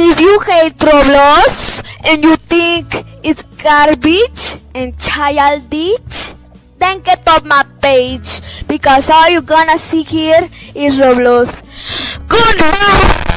If you hate Roblox and you think it's garbage and childish, then get off my page because all you're gonna see here is Roblox. Goodbye!